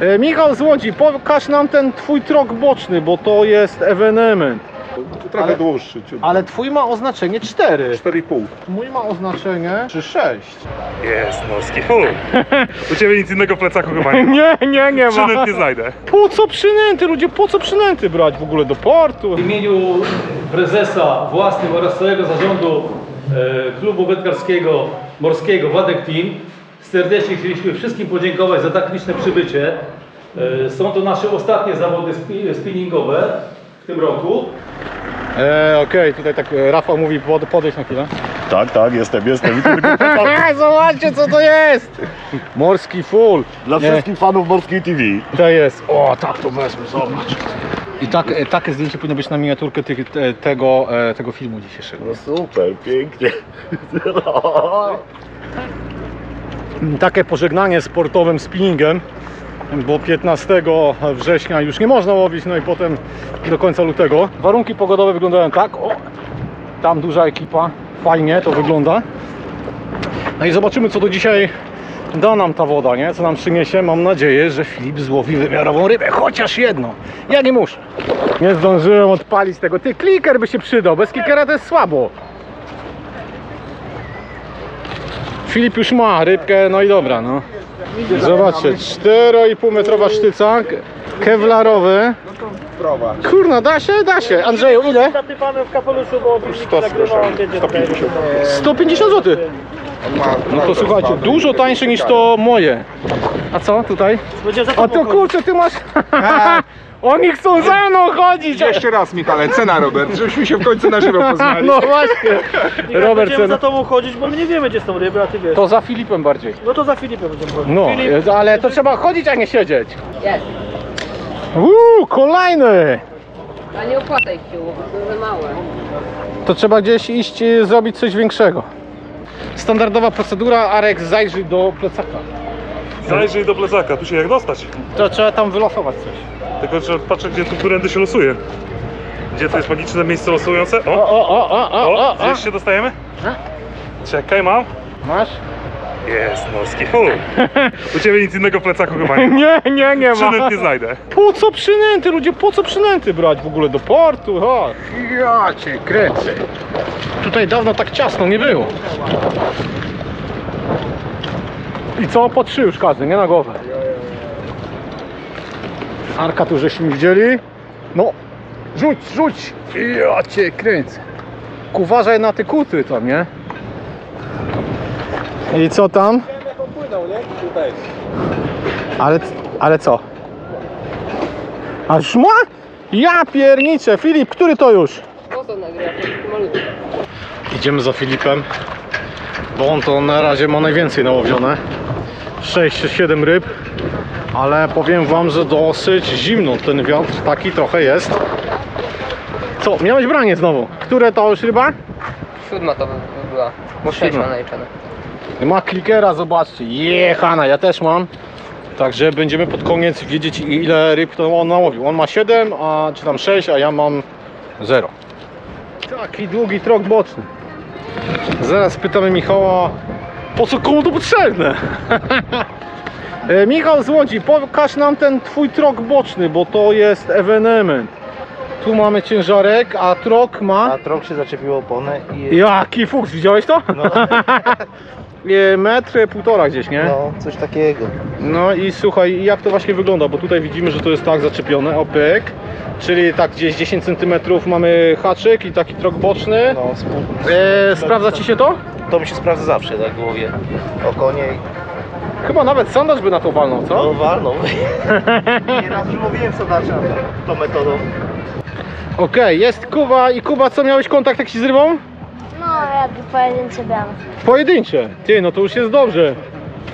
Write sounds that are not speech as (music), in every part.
E, Michał z Łodzi, pokaż nam ten twój trok boczny, bo to jest ewenement. Trochę Ale- dłuższy, ciut. Ale twój ma oznaczenie 4. 4,5. Mój ma oznaczenie czy 6. Jest morski full. (laughs) U ciebie nic innego w plecaku chyba nie ma. Nie, nie, nie Przynęt ma. nie znajdę. Po co przynęty, ludzie, po co przynęty brać w ogóle do portu? W imieniu prezesa własnym oraz całego zarządu e, klubu wędkarskiego morskiego Wadek Team serdecznie chcieliśmy wszystkim podziękować za tak liczne przybycie. E, Są to nasze ostatnie zawody spi- spinningowe w tym roku. E, Okej, tutaj tak e, Rafał mówi pod, podejść na chwilę. Tak, tak, jestem, jestem. (laughs) Zobaczcie co to jest! Morski full. Dla Nie. wszystkich fanów Morskiej TV. To jest. O, tak to wezmę, zobacz. I tak, e, takie zdjęcie powinno być na miniaturkę tych, te, tego, e, tego filmu dzisiejszego. No super, pięknie. (laughs) Takie pożegnanie sportowym spinningem, bo 15 września już nie można łowić, no i potem do końca lutego. Warunki pogodowe wyglądają tak. O, tam duża ekipa, fajnie to wygląda. No i zobaczymy co do dzisiaj da nam ta woda, nie? Co nam przyniesie. Mam nadzieję, że Filip złowi wymiarową rybę, chociaż jedną. Ja nie muszę. Nie zdążyłem odpalić tego. Ty, kliker by się przydał. Bez klikera to jest słabo. Filip już ma rybkę, no i dobra, no. Zobaczcie, 4,5 metrowa sztyca, kewlarowy. Kurna, da się, da się. Andrzeju, ile? Zatypamy w kapeluszu, bo 100 150. 150 zł. No to słuchajcie, dużo tańsze niż to moje. A co tutaj? A to kurczę, ty masz... (laughs) Oni chcą za mną chodzić! Jeszcze raz, Michale, cena Robert, żebyśmy się w końcu na żywo poznali. (laughs) No właśnie. Robert, Będziemy cena. za tobą chodzić, bo my nie wiemy gdzie są ryby, a ty wiesz. To za Filipem bardziej. No to za Filipem będziemy chodzić. No, Filip, ale to trzeba chodzić, a nie siedzieć. Jest. Uuu, kolejny! A nie bo to za małe. To trzeba gdzieś iść i zrobić coś większego. Standardowa procedura, Arek zajrzyj do plecaka. Zajrzyj do plecaka, tu się jak dostać. To trzeba tam wylosować coś. Tylko trzeba patrzeć, gdzie tu którędy się losuje. Gdzie to jest magiczne miejsce losujące? O, O, o, o, o, o, o, o, o. gdzieś się dostajemy? A? Czekaj, mam. Masz? Jest morski full. U ciebie nic innego w plecaku chyba nie ma. (laughs) Nie, nie, nie ma. Przynęt nie znajdę. Po co przynęty, ludzie, po co przynęty brać w ogóle do portu? O, ja cię kręcę. Tutaj dawno tak ciasno nie było. I co? Po trzy już każdy, nie na głowę. Arka tu żeśmy widzieli. No, rzuć, rzuć. Ja cię kręcę. Uważaj na te kuty tam, nie? I co tam? Ale, ale co? A już ma? Ja pierniczę. Filip, który to już? Idziemy za Filipem, bo on to na razie ma najwięcej nałowione. 6 czy 7 ryb, ale powiem wam, że dosyć zimno ten wiatr taki trochę jest. Co, miałeś branie znowu? Które to już ryba? Siódma to by była. Bo sześć ma naliczone. Ma klikera, zobaczcie. Jechana, ja też mam. Także będziemy pod koniec wiedzieć ile ryb to on nałowił. On ma 7, a czy tam 6, a ja mam 0. Taki długi trok boczny. Zaraz pytamy Michała, po co komu to potrzebne? (laughs) E, Michał z Łodzi, pokaż nam ten twój trok boczny, bo to jest ewenement. Tu mamy ciężarek, a trok ma... A trok się zaczepił opony i Jaki fuks, widziałeś to? No. (laughs) Nie, Metr, półtora gdzieś, nie? no, coś takiego. No i słuchaj, jak to właśnie wygląda, bo tutaj widzimy, że to jest tak zaczepione, opyk, czyli tak gdzieś 10 cm mamy haczyk i taki trok boczny. No, E, sprawdza Ci się to? to mi się sprawdza zawsze, tak głowie. Okonie i Chyba nawet sandacz by na to walnął, no, co? walną. (laughs) Nieraz już mówiłem sodacza tą metodą. Okej, jest Kuba i Kuba, co miałeś kontakt jakiś z rybą? No, pojedyncze bramy. Pojedyncze. Ty, no to już jest dobrze.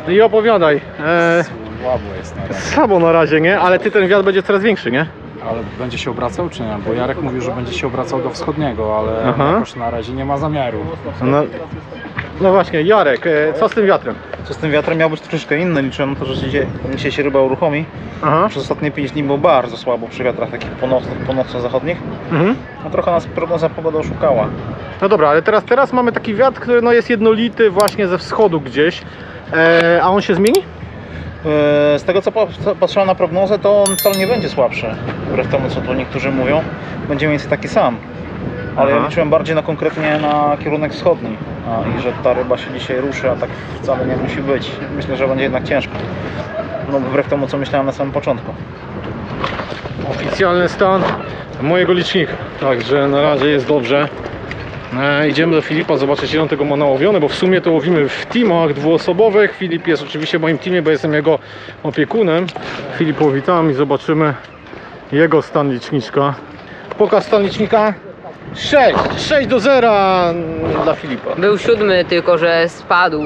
I opowiadaj. E, Słabo jest na razie, słabo na razie, nie? Ale ty ten wiatr będzie coraz większy, nie? ale będzie się obracał czy nie? Bo Jarek mówił, że będzie się obracał do wschodniego, ale Aha. jakoś na razie nie ma zamiaru. No, no właśnie, Jarek, e, co z tym wiatrem? Co z tym wiatrem miał być troszeczkę inny, liczyłem na to, że dzisiaj, dzisiaj się ryba uruchomi. Aha. Przez ostatnie 5 dni było bardzo słabo przy wiatrach takich północnych, północno-zachodnich. Mhm. No trochę nas prognoza pogody oszukała. No dobra, ale teraz, teraz mamy taki wiatr, który no jest jednolity właśnie ze wschodu gdzieś. E, a on się zmieni? E, Z tego co patrzyłem na prognozę, to on wcale nie będzie słabszy. Wbrew temu co tu niektórzy mówią. Będzie mniej więcej taki sam. Ale ja Aha. liczyłem bardziej na konkretnie na kierunek wschodni. A, I że ta ryba się dzisiaj ruszy, a tak wcale nie musi być. Myślę, że będzie jednak ciężko. No wbrew temu co myślałem na samym początku. Oficjalny stan mojego licznika. Także na razie jest dobrze. E, idziemy do Filipa zobaczyć ile on tego ma nałowione, bo w sumie to łowimy w teamach dwuosobowych. Filip jest oczywiście w moim teamie, bo jestem jego opiekunem. Filip łowi tam i zobaczymy jego stan liczniczka. Pokaż stan licznika. 6, 6 do 0 dla Filipa. Był siódmy, tylko że spadł.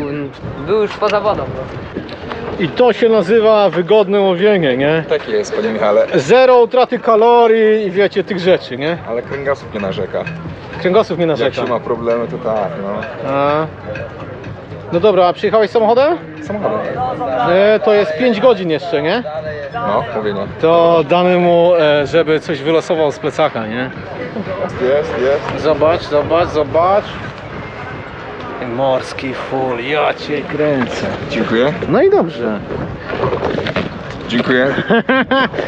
Był już poza wodą. I to się nazywa wygodne łowienie, nie? Tak jest, panie Michale, Zero utraty kalorii i wiecie tych rzeczy, nie? ale kręgosłup nie narzeka. Kręgosłup nie Jak narzeka. się ma problemy, to tak, no. A. No dobra, a przyjechałeś samochodem? Samochodem. E, to jest 5 godzin jeszcze, nie? No, mówię nie. To damy mu, e, żeby coś wylosował z plecaka, nie? Jest, jest. Zobacz, zobacz, zobacz. Morski full, ja cię kręcę. Dziękuję. No i dobrze. Dziękuję.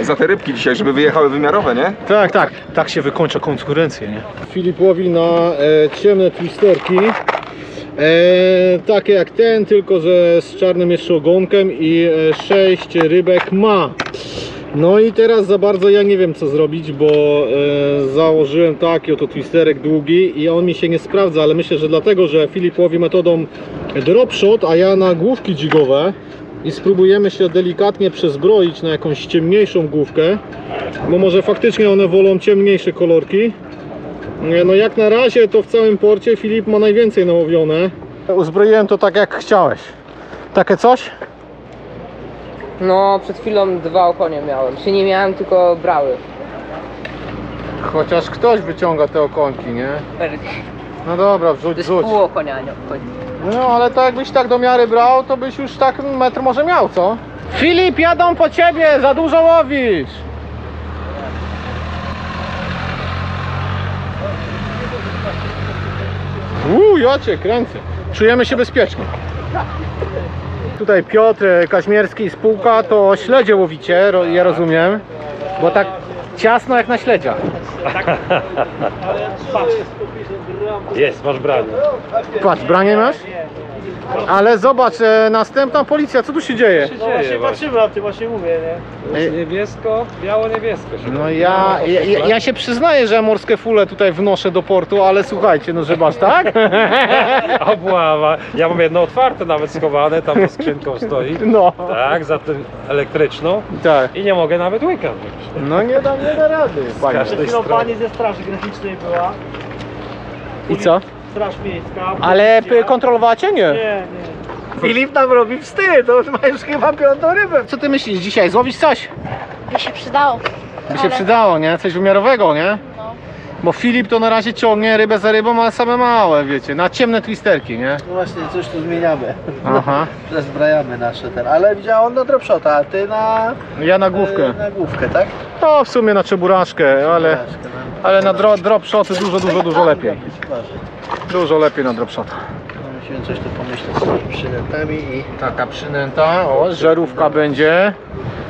Za te rybki dzisiaj, żeby wyjechały wymiarowe, nie? Tak, tak, tak się wykończa konkurencję, nie? Filip łowi na e, ciemne twisterki. E, takie jak ten, tylko że z czarnym jeszcze ogonkiem i e, 6 rybek ma. No i teraz za bardzo ja nie wiem co zrobić, bo e, założyłem taki oto twisterek długi i on mi się nie sprawdza, ale myślę, że dlatego, że Filip łowi metodą drop shot, a ja na główki dzigowe i spróbujemy się delikatnie przezbroić na jakąś ciemniejszą główkę, bo może faktycznie one wolą ciemniejsze kolorki. No jak na razie to w całym porcie Filip ma najwięcej nałowione. Uzbroiłem to tak jak chciałeś. Takie coś? No, przed chwilą dwa okonie miałem. Czy nie miałem, tylko brały. Chociaż ktoś wyciąga te okonki, nie? No dobra, To wrzuć, jest pół okonia, nie. No ale to jakbyś tak do miary brał, to byś już tak metr może miał, co? Filip, jadą po ciebie, za dużo łowisz! Uuu, ja cię kręcę. Czujemy się bezpiecznie. Tutaj Piotr Kaźmierski spółka, to śledzie łowicie, ja rozumiem, bo tak ciasno jak na śledziach. (laughs) Jest, masz branie. Patrz, branie masz? Ale zobacz, e, następna policja, co tu się dzieje? Dzieje właśnie. na tym właśnie mówię, nie? Niebiesko, biało-niebiesko. No ja, ja, ja, się przyznaję, że morskie fule tutaj wnoszę do portu, ale słuchajcie, no że masz, tak? (laughs) Obława. Ja mam jedno otwarte nawet schowane, tam za skrzynką stoi. No, Tak, za tym elektryczną. tak. I nie mogę nawet łyka wziąć. No nie da, nie da rady. Panie. każdej strony. ze Straży Granicznej była, I co? Straż Miejska. Ale p- kontrolowacie? Nie. Nie, nie. Filip nam robi wstyd, on ma już chyba piątą rybę. Co ty myślisz dzisiaj? Złowić coś? By się przydało. By się Ale- przydało, nie? Coś wymiarowego, nie? No. Bo Filip to na razie ciągnie rybę za rybą, ale same małe, wiecie, na ciemne twisterki, nie? No właśnie, coś tu zmieniamy. Aha. (laughs) Zbrajamy nasze ten, ale widział on na dropshota, a ty na... Ja na główkę. e, Na główkę, tak? No w sumie na czeburaczkę, ale, ale na dro, drop shoty dużo, dużo, dużo lepiej. Dużo lepiej na drop shota. Musimy coś tu pomyśleć z tymi przynętami i... Taka przynęta, o, żarówka będzie,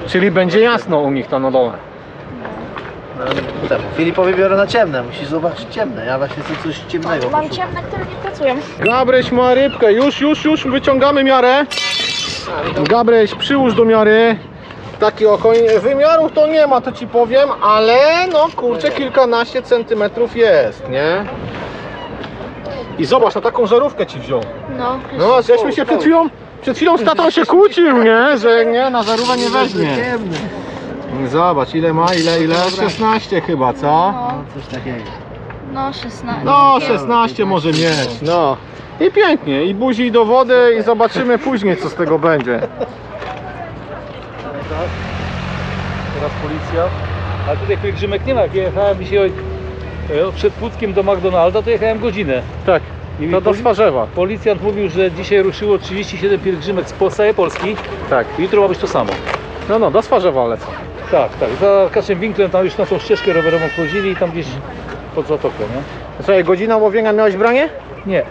czyli będzie jasno u nich tam na dole. No, temu. Filipowi biorę na ciemne, musi zobaczyć ciemne. Ja właśnie chcę coś ciemnego. Mam ciemne, które nie pracują. Gabryś ma rybkę, już, już, już wyciągamy miarę. Gabryś, przyłóż do miary. Taki okoń, wymiarów to nie ma, to ci powiem, ale no kurczę, kilkanaście centymetrów jest, nie? I zobacz, na taką żarówkę ci wziął. No. No, żeśmy się przed chwilą, przed chwilą z tatą się kłócił, nie? Że nie, na żarówkę nie weźmie. Zobacz, ile ma, ile, ile? 16 chyba, co? No, Coś takiego. no 16. No, 16 może mieć, no. I pięknie, i buzi do wody i zobaczymy później, co z tego będzie. Teraz policja. Ale tutaj pielgrzymek nie ma. Jak jechałem dzisiaj e, przed Płóckiem do McDonalda, to jechałem godzinę. Tak, I to do Swarzewa. Policjant mówił, że dzisiaj ruszyło 37 pielgrzymek z całej Polski. Tak. Jutro ma być to samo. No, no, do Swarzewa lecą. Tak, tak. Za Kaszem Winklem tam już na tą ścieżkę rowerową wchodzili i tam gdzieś pod zatoką, nie? Słuchaj, godzina łowienia miałeś branie? Nie,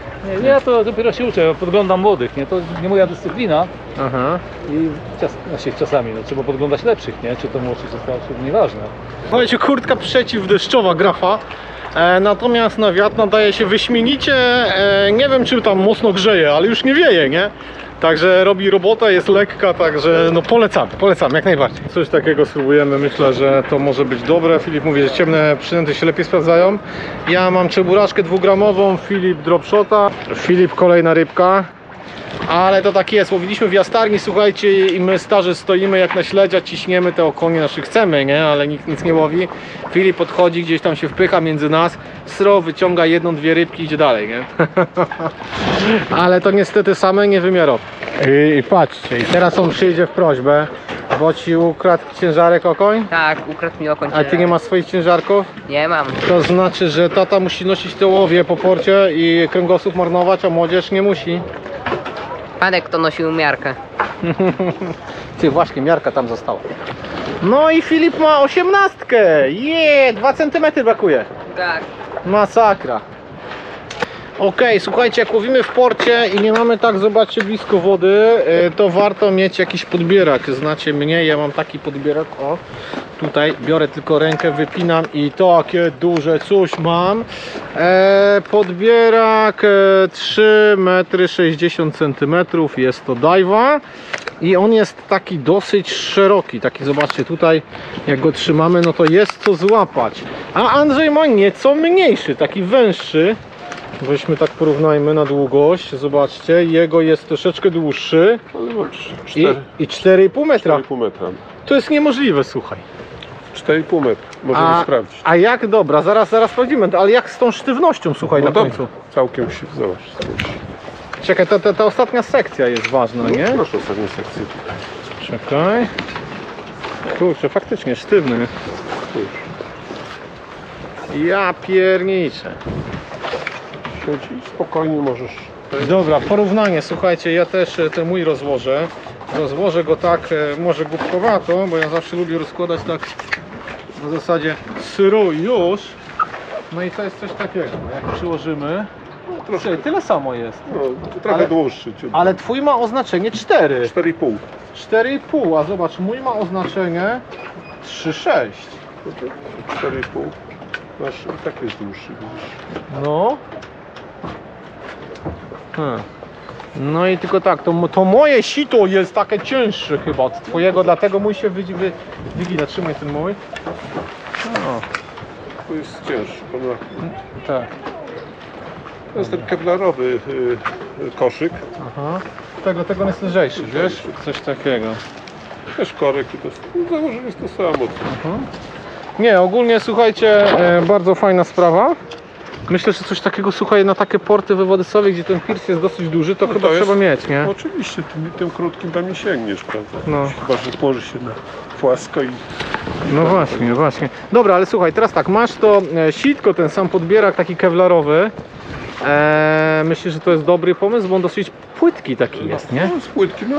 nie, ja to dopiero się uczę, podglądam młodych, nie? To nie moja dyscyplina Aha. i czas, znaczy czasami no, trzeba podglądać lepszych, nie? Czy to młodszy, czy starszy, nieważne. Słuchajcie, kurtka przeciwdeszczowa grafa. E, natomiast na wiatr nadaje się wyśmienicie. E, nie wiem, czy tam mocno grzeje, ale już nie wieje, nie? Także robi robotę, jest lekka, także no polecamy, polecamy jak najbardziej. Coś takiego spróbujemy, myślę, że to może być dobre. Filip mówi, że ciemne przynęty się lepiej sprawdzają. Ja mam czeburaczkę dwugramową, Filip dropshota, Filip kolejna rybka. Ale to tak jest, łowiliśmy w jastarni, słuchajcie, i my starzy stoimy jak na śledzia, ciśniemy te okonie, nasze chcemy, nie? Ale nikt nic nie łowi. Filip podchodzi, gdzieś tam się wpycha między nas, sro, wyciąga jedną, dwie rybki i idzie dalej, nie? (laughs) Ale to niestety same niewymiarowe. I, I patrzcie, i teraz on przyjdzie w prośbę, bo ci ukradł ciężarek okoń, Tak, ukradł mi okoń. a ty nie masz swoich ciężarków? Nie mam. To znaczy, że tata musi nosić te łowie po porcie i kręgosłup marnować, a młodzież nie musi. Padek to nosił miarkę. (laughs) Ty, właśnie, miarka tam została. No i Filip ma osiemnastkę. Je, 2 cm brakuje. Tak. Masakra. Okej, słuchajcie, jak łowimy w porcie i nie mamy tak, zobaczcie, blisko wody, e, to warto mieć jakiś podbierak. Znacie mnie, ja mam taki podbierak, o, tutaj biorę tylko rękę, wypinam i takie duże coś mam. E, podbierak e, 3 metry 60 cm, jest to dajwa i on jest taki dosyć szeroki, taki zobaczcie tutaj, jak go trzymamy, no to jest co złapać. A Andrzej ma nieco mniejszy, taki węższy. Weźmy tak porównajmy na długość, zobaczcie, jego jest troszeczkę dłuższy Ale mam i, i 4,5 metra. 4,5 metra. To jest niemożliwe, słuchaj. 4,5 metra. Możemy A, sprawdzić. a jak, dobra, zaraz, zaraz sprawdzimy, ale jak z tą sztywnością, słuchaj, no na dobra, końcu. całkiem się, zobacz. Czekaj, ta, ta, ta ostatnia sekcja jest ważna, nie? Proszę ostatnią sekcję. Czekaj. Kurczę, faktycznie sztywny. Ja pierniczę. Siedzi, spokojnie możesz. Dobra, porównanie, słuchajcie, ja też e, ten mój rozłożę. Rozłożę go tak, e, może głupkowato, bo ja zawsze lubię rozkładać tak na zasadzie syru już. No i to jest coś takiego, jak przyłożymy. Troszkę, tyle samo jest. No, trochę Ale- dłuższy. ciut. Ale twój ma oznaczenie 4. 4,5. 4,5, a zobacz, mój ma oznaczenie 3,6. 4,5. Nasz i tak jest dłuższy. No. Hmm. No i tylko tak, to, to moje sito jest takie cięższe chyba od twojego, dlatego mój się wy, wy, wygina. Trzymaj ten mój. No, To jest cięższy. Ona- tak. To jest ten kevlarowy y, koszyk. Aha. Tego, tego jest lżejszy, wiesz? Coś takiego. Też korek i to jest, no, założenie jest to samo. co. Nie, ogólnie słuchajcie, e, bardzo fajna sprawa. Myślę, że coś takiego, słuchaj, na takie porty wywodysłowe, gdzie ten pirs jest dosyć duży, to No chyba to jest- trzeba mieć, nie? Oczywiście, tym, tym krótkim tam nie sięgniesz, prawda? No. Chyba, że położy się na płasko i No właśnie, właśnie. Dobra, ale słuchaj, teraz tak, masz to e, sitko, ten sam podbierak taki kewlarowy. E, myślę, że to jest dobry pomysł, bo on dosyć płytki taki jest, nie? no, z płytki, no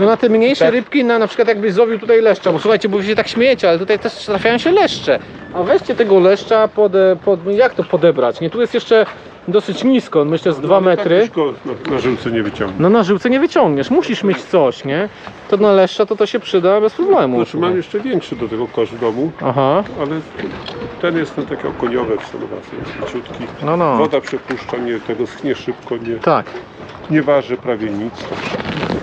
No na te mniejsze rybki, na, na przykład jakbyś złowił tutaj leszcza, bo słuchajcie, bo wy się tak śmiejecie, ale tutaj też trafiają się leszcze. A weźcie tego leszcza, pod, pod, jak to podebrać? Nie, tu jest jeszcze dosyć nisko, myślę z 2 ale metry. Tak go na, na żyłce nie wyciągnie. No na żyłce nie wyciągniesz, musisz mieć coś, nie? To na leszcza to to się przyda bez problemu. Znaczy mam jeszcze większy do tego kosz w domu, Aha, ale ten jest ten taki okoniowy w Senowacji, leciutki. no no. Woda przepuszcza, nie, tego schnie szybko, nie, Tak. nie waży prawie nic.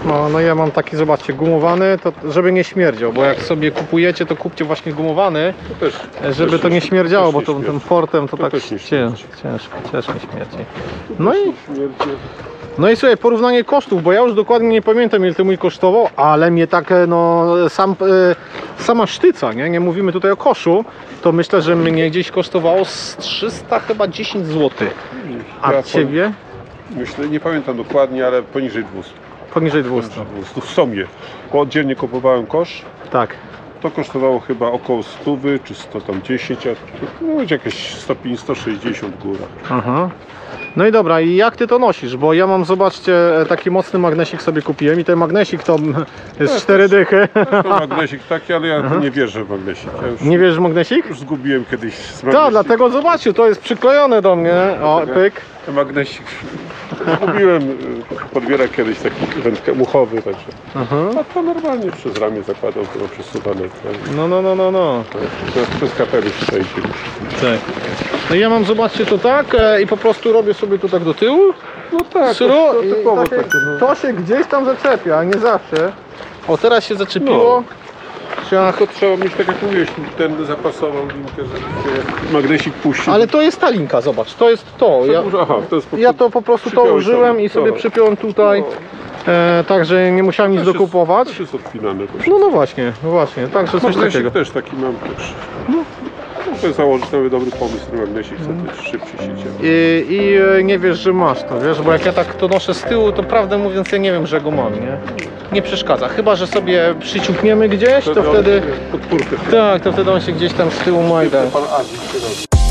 No, no ja mam taki, zobaczcie, gumowany, to żeby nie śmierdział, bo jak sobie kupujecie, to kupcie właśnie gumowany, To też, żeby też to nie śmierdziało, też bo nie to, tym śmierdzi. portem to, To tak też nie cię- śmierdzi. ciężko, ciężko śmierdzi. No i, no i słuchaj, porównanie kosztów, bo ja już dokładnie nie pamiętam ile to mój kosztował, ale mnie tak, e, no, sam, e, sama sztyca, nie? nie mówimy tutaj o koszu, to myślę, że mnie gdzieś kosztowało z 300 chyba 10 zł. A Ja ciebie? Myślę, nie pamiętam dokładnie, ale poniżej 200. Poniżej 200. 200 w sumie. Bo oddzielnie kupowałem kosz, Tak. to kosztowało chyba około 100 czy 100 tam 10, a no jakieś 150, 160 góra. Aha. No i dobra, i jak ty to nosisz? Bo ja mam, zobaczcie, taki mocny magnesik sobie kupiłem i ten magnesik to (laughs) jest cztery dychy. To (laughs) magnesik taki, ale ja nie wierzę w magnesik. Ja już, Nie wiesz w magnesik? już zgubiłem kiedyś z Tak, dlatego zobaczcie, to jest przyklejone do mnie. O, pyk. Magnesik. Zgubiłem y, podbierak kiedyś taki wędkę muchowy, także. Aha. A to normalnie przez ramię zakładał, to było przesuwane. No, no, no, no, no. Teraz przez kapelusz przejdzie. Tak. No ja mam, zobaczcie, to tak e, i po prostu robię sobie to tak do tyłu. No tak, Syru, to, to typowo takie, takie. No. to się gdzieś tam zaczepia, nie zawsze. O, teraz się zaczepiło. Ciach. To trzeba mieć, tak jak mówiłeś, ten zapasową linkę, żeby się magnesik puścił. Ale to jest ta linka, zobacz, to jest to. Ja, Aha, to jest po ja to po prostu to użyłem i sobie przypiąłem tutaj. E, także nie musiałem nic Też jest- dokupować. Też jest odpinane. No no właśnie, właśnie, także coś Magnesik takiego. też taki mam też. No. Muszę założyć nowy dobry pomysł na magnesik, co to szybciej się. I, I e, nie wiesz, że masz to, wiesz, bo jak ja tak to noszę z tyłu, to prawdę mówiąc ja nie wiem, że go mam, nie? Nie przeszkadza, chyba, że sobie przyciupniemy gdzieś, to wtedy... Podpórkę. Tak, to wtedy on się gdzieś tam z tyłu majda. Pan Azik się robi.